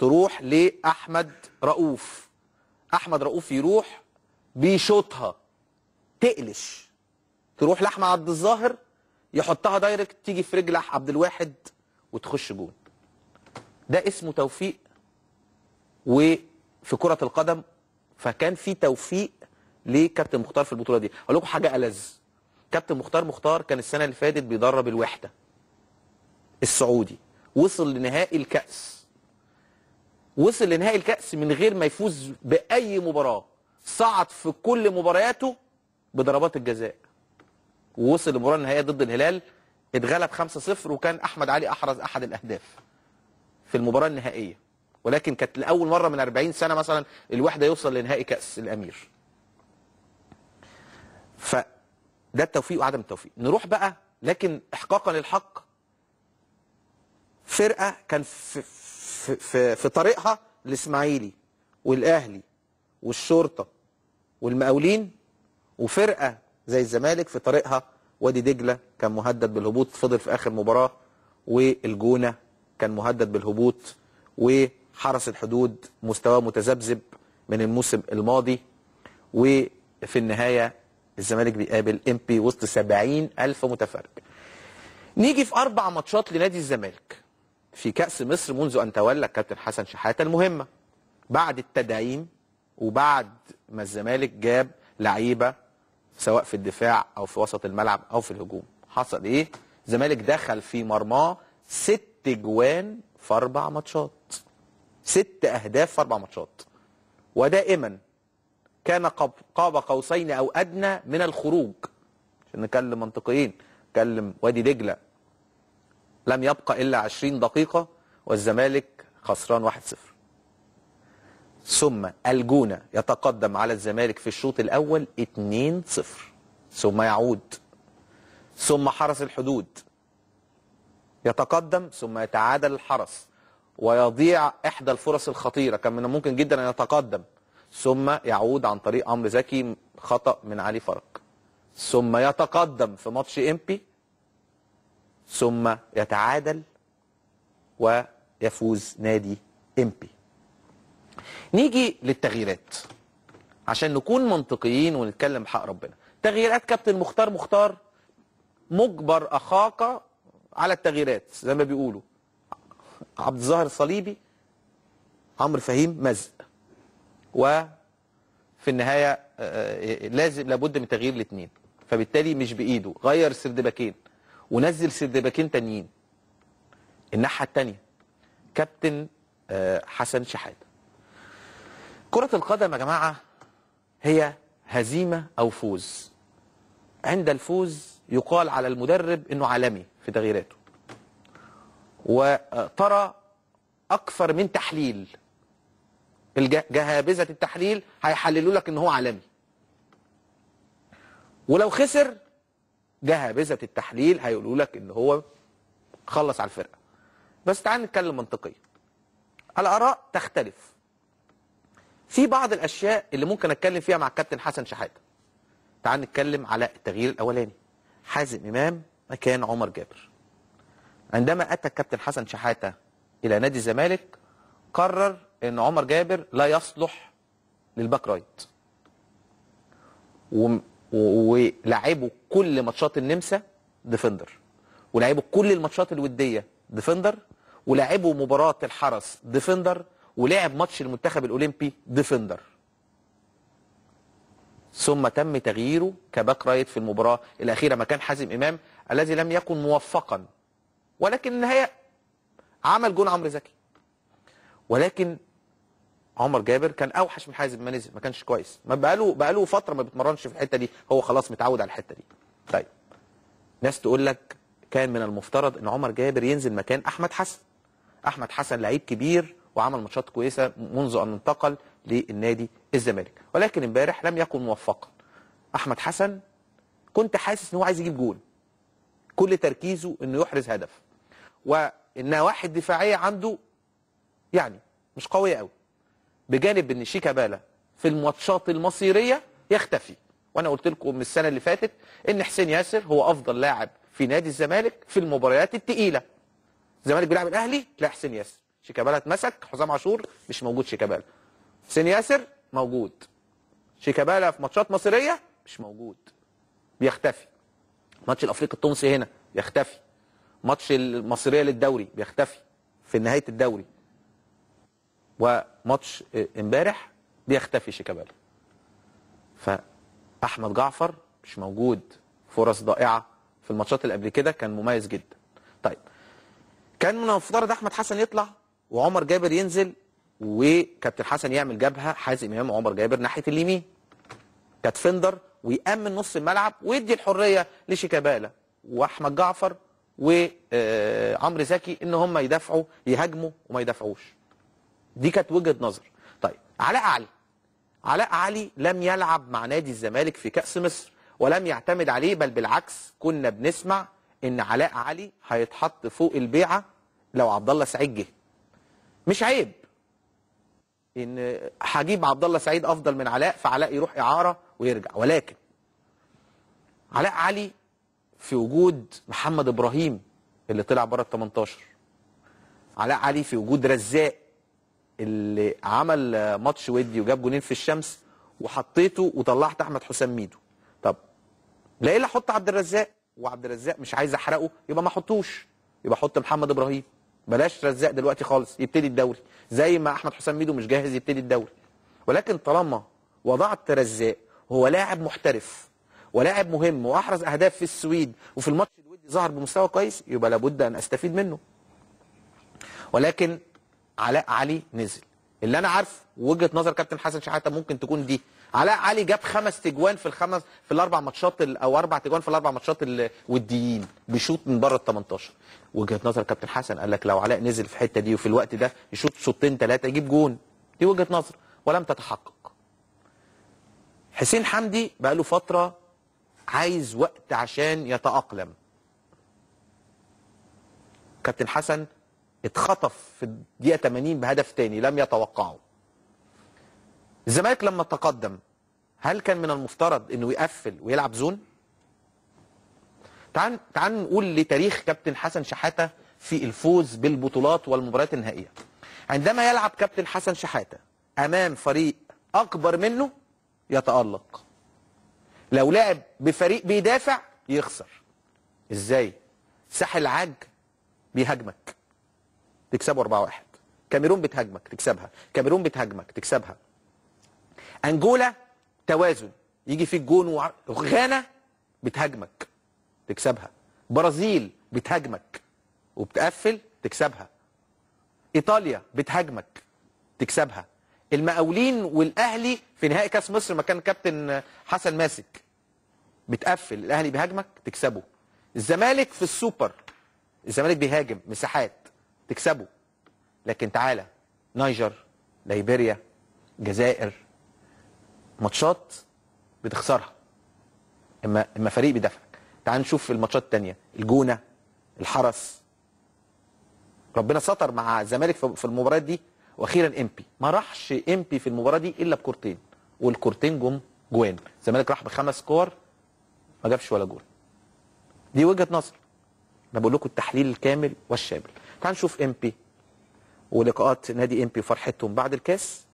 تروح لأحمد رؤوف. أحمد رؤوف يروح بيشوطها تقلش. تروح لأحمد عبد الظاهر يحطها دايركت تيجي في رجل عبد الواحد وتخش جون. ده اسمه توفيق وفي كرة القدم فكان في توفيق لكابتن مختار في البطولة دي. أقول لكم حاجة ألذ. كابتن مختار مختار كان السنة اللي فاتت بيدرب الوحدة السعودي. وصل لنهائي الكأس. وصل لنهائي الكأس من غير ما يفوز بأي مباراة صعد في كل مبارياته بضربات الجزاء. ووصل للمباراة النهائية ضد الهلال اتغلب 5-0 وكان أحمد علي أحرز أحد الأهداف في المباراة النهائية. ولكن كانت لأول مرة من 40 سنة مثلا الوحدة يوصل لنهائي كأس الأمير. فده التوفيق وعدم التوفيق. نروح بقى لكن إحقاقا للحق فرقة كان في, في, في, في طريقها الإسماعيلي والأهلي والشرطة والمقاولين وفرقة زي الزمالك في طريقها. وادي دجلة كان مهدد بالهبوط فضل في آخر مباراة والجونة كان مهدد بالهبوط وحرس الحدود مستواه متذبذب من الموسم الماضي. وفي النهاية الزمالك بيقابل ام بي وسط 70 ألف متفرج. نيجي في أربع ماتشات لنادي الزمالك. في كأس مصر منذ أن تولى الكابتن حسن شحاتة المهمة. بعد التدعيم وبعد ما الزمالك جاب لعيبة سواء في الدفاع أو في وسط الملعب أو في الهجوم. حصل إيه؟ الزمالك دخل في مرماه ست جوان في أربع ماتشات. ست أهداف في أربع ماتشات. ودائما كان قاب قوسين أو أدنى من الخروج. عشان نتكلم منطقيين نتكلم وادي دجلة لم يبقى إلا 20 دقيقة والزمالك خسران 1-0 ثم الجونة يتقدم على الزمالك في الشوط الأول 2-0 ثم يعود. ثم حرس الحدود. يتقدم ثم يتعادل الحرس. ويضيع إحدى الفرص الخطيرة. كان من الممكن جدا أن يتقدم. ثم يعود عن طريق عمرو زكي خطأ من علي فرج. ثم يتقدم في ماتش إمبي. ثم يتعادل ويفوز نادي إمبي نيجي للتغييرات. عشان نكون منطقيين ونتكلم بحق ربنا. تغييرات كابتن مختار مختار مجبر أخاك على التغييرات زي ما بيقولوا. عبد الظاهر الصليبي عمرو فهيم مزق. وفي النهاية آه، لازم لابد من تغيير الاثنين فبالتالي مش بإيده. غير سردباكين ونزل سردباكين تانيين. الناحية الثانية كابتن آه، حسن شحاته كرة القدم يا جماعة هي هزيمة أو فوز. عند الفوز يقال على المدرب أنه عالمي في تغييراته. وترى أكثر من تحليل. جهابذة التحليل هيحللوا لك أنه هو عالمي. ولو خسر جهابذة التحليل هيقولوا لك أنه هو خلص على الفرقة. بس تعال نتكلم منطقيا. الآراء تختلف. في بعض الأشياء اللي ممكن أتكلم فيها مع الكابتن حسن شحاتة. تعال نتكلم على التغيير الأولاني. حازم إمام مكان عمر جابر. عندما أتى الكابتن حسن شحاتة إلى نادي الزمالك قرر إن عمر جابر لا يصلح لل back right. ولعبوا كل ماتشات النمسا defender. ولعبوا كل الماتشات الودية defender. ولعبوا مباراة الحرس defender. ولعب ماتش المنتخب الأولمبي defender. ثم تم تغييره ك back right في المباراة الأخيرة مكان حازم إمام الذي لم يكن موفقا. ولكن النهاية عمل جون عمرو زكي. ولكن عمر جابر كان أوحش من حازم ما نزل ما كانش كويس. ما بقاله بقاله فترة ما بيتمرنش في الحتة دي هو خلاص متعود على الحتة دي. طيب. ناس تقول لك كان من المفترض إن عمر جابر ينزل مكان أحمد حسن. أحمد حسن لعيب كبير وعمل ماتشات كويسة منذ أن انتقل للنادي الزمالك. ولكن امبارح لم يكن موفقا. أحمد حسن كنت حاسس إن هو عايز يجيب جول. كل تركيزه إنه يحرز هدف. والنواحي الدفاعيه عنده يعني مش قوية قوي بجانب إن شيكابالا في الماتشات المصيرية يختفي. وأنا قلت لكم من السنة اللي فاتت إن حسين ياسر هو أفضل لاعب في نادي الزمالك في المباريات الثقيله الزمالك بيلعب الأهلي تلاقي حسين ياسر. شيكابالا اتمسك حسام عاشور مش موجود شيكابالا حسين ياسر موجود. شيكابالا في ماتشات مصريه مش موجود. بيختفي. ماتش الافريقي التونسي هنا بيختفي ماتش المصريه للدوري بيختفي. في نهاية الدوري. وماتش امبارح بيختفي شيكابالا. فأحمد جعفر مش موجود فرص ضائعة في الماتشات اللي قبل كده كان مميز جدا. طيب كان من المفترض أحمد حسن يطلع وعمر جابر ينزل وكابتن حسن يعمل جبهة حازم إمام وعمر جابر ناحية اليمين. كانت فندر ويأمن نص الملعب ويدي الحرية لشيكابالا. وأحمد جعفر وعمرو زكي إن هم يدافعوا يهاجموا وما يدافعوش. دي كانت وجهة نظر. طيب علاء علي. علاء علي لم يلعب مع نادي الزمالك في كأس مصر ولم يعتمد عليه بل بالعكس كنا بنسمع إن علاء علي هيتحط فوق البيعة لو عبد الله سعيد جه. مش عيب إن هجيب عبد الله سعيد أفضل من علاء فعلاء يروح إعارة ويرجع. ولكن علاء علي في وجود محمد إبراهيم اللي طلع بره ال 18 علاء علي في وجود رزاق اللي عمل ماتش ودي وجاب جونين في الشمس وحطيته وطلعت أحمد حسام ميدو. طب لا الا أحط عبد الرزاق وعبد الرزاق مش عايز أحرقه يبقى ما احطوش يبقى أحط محمد إبراهيم. بلاش رزاق دلوقتي خالص يبتدي الدوري. زي ما أحمد حسام ميدو مش جاهز يبتدي الدوري. ولكن طالما وضعت رزاق هو لاعب محترف ولاعب مهم وأحرز أهداف في السويد وفي الماتش الودي ظهر بمستوى كويس يبقى لابد أن أستفيد منه. ولكن علاء علي نزل. اللي أنا عارف وجهة نظر كابتن حسن شحاتة ممكن تكون دي. علاء علي جاب خمس تجوان في الخمس في الأربع ماتشات أو أربع تجوان في الأربع ماتشات الوديين بيشوط من بره ال 18 وجهة نظر كابتن حسن قال لك لو علاء نزل في الحتة دي وفي الوقت ده يشوط شوطين ثلاثة يجيب جون. دي وجهة نظر. ولم تتحقق. حسين حمدي بقى له فترة عايز وقت عشان يتأقلم. كابتن حسن اتخطف في الدقيقة 80 بهدف تاني لم يتوقعه. الزمالك لما تقدم هل كان من المفترض إنه يقفل ويلعب زون؟ تعال تعال نقول لتاريخ كابتن حسن شحاتة في الفوز بالبطولات والمباريات النهائية. عندما يلعب كابتن حسن شحاتة أمام فريق أكبر منه يتألق. لو لعب بفريق بيدافع يخسر. إزاي؟ ساحل عاج بيهاجمك. تكسبه 4 1 كاميرون بتهاجمك تكسبها. كاميرون بتهاجمك تكسبها. أنجولا توازن. يجي فيك جون وع... غانا بتهاجمك تكسبها. برازيل بتهاجمك وبتقفل تكسبها. إيطاليا بتهاجمك تكسبها. المقاولين والأهلي في نهائي كأس مصر ما كان كابتن حسن ماسك. بتقفل. الأهلي بيهاجمك تكسبه. الزمالك في السوبر. الزمالك بيهاجم مساحات. تكسبه. لكن تعالى نيجر ليبيريا جزائر ماتشات بتخسرها. إما إما فريق بيدافعك. تعال نشوف الماتشات التانية الجونة الحرس. ربنا ستر مع الزمالك في المباريات دي. وأخيرا إمبي. ما راحش إمبي في المباراة دي إلا بكورتين. والكورتين جم جوان. الزمالك راح بخمس كور ما جابش ولا جول. دي وجهة نظر. أنا بقول لكم التحليل الكامل والشامل. تعال نشوف امبي ولقاءات نادي امبي وفرحتهم بعد الكاس.